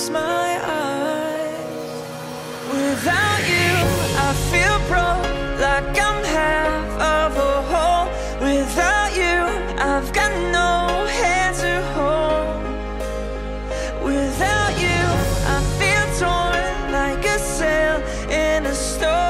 close my eyes. Without you, I feel broke Like I'm half of a whole. Without you, I've got no hand to hold. Without you, I feel torn Like a sail in a storm.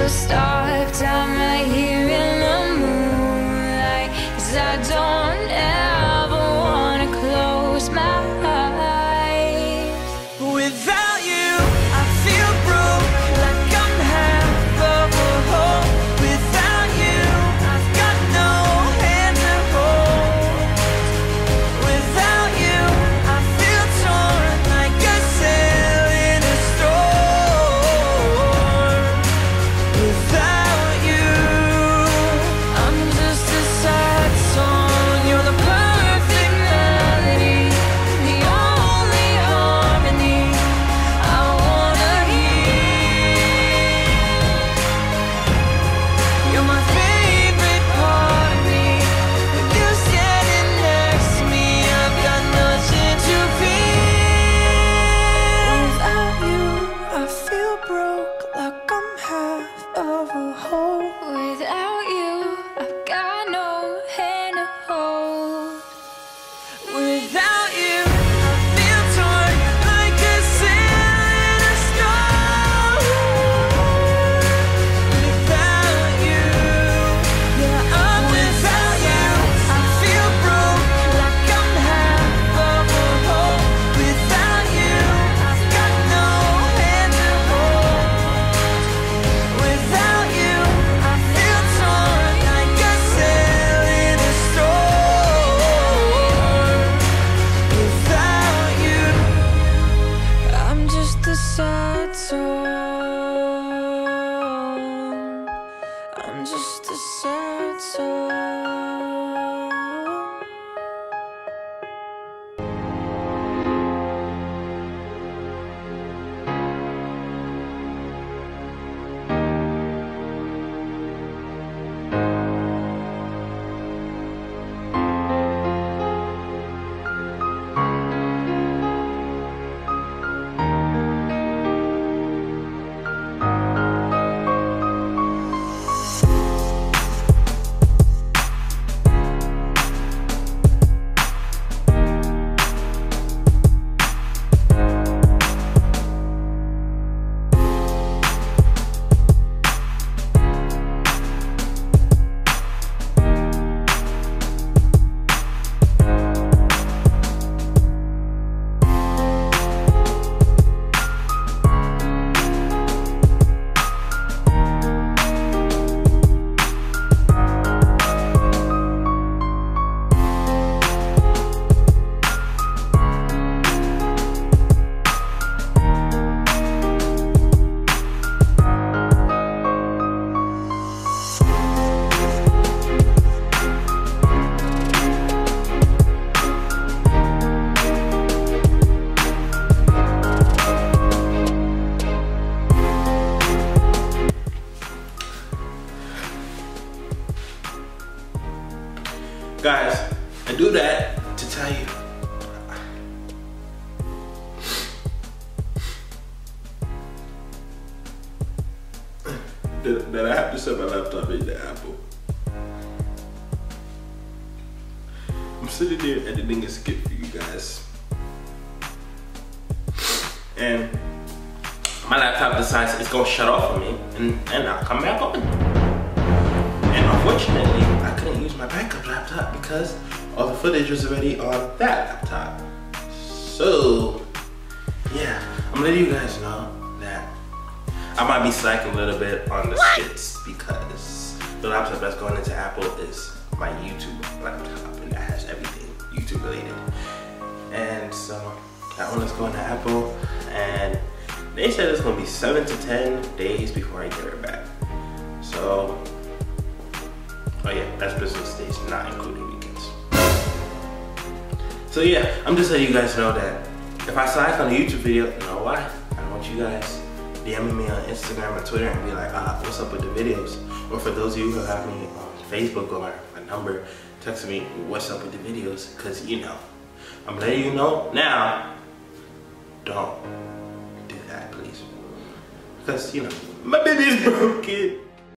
The start. tell you, did, did, I have to set my laptop in the Apple? I'm sitting there editing a skip for you guys. And my laptop decides it's gonna shut off on me and, and I'll come back up, And unfortunately, I couldn't use my backup laptop because all the footage was already on that laptop. So, yeah, I'm letting you guys know that I might be slacking a little bit on the skits because the laptop that's going into Apple is my YouTube laptop and that has everything YouTube related. And so that one is going to Apple and they said it's gonna be seven to 10 days before I get it back. So, oh yeah, that's business days, not including. So yeah, I'm just letting you guys know that if I slack on a YouTube video, you know why? I want you guys DMing me on Instagram or Twitter and be like, ah, what's up with the videos? Or for those of you who have me on Facebook or my number, text me, what's up with the videos? Cause you know, I'm letting you know now, don't do that, please. Because, you know, my baby is broken.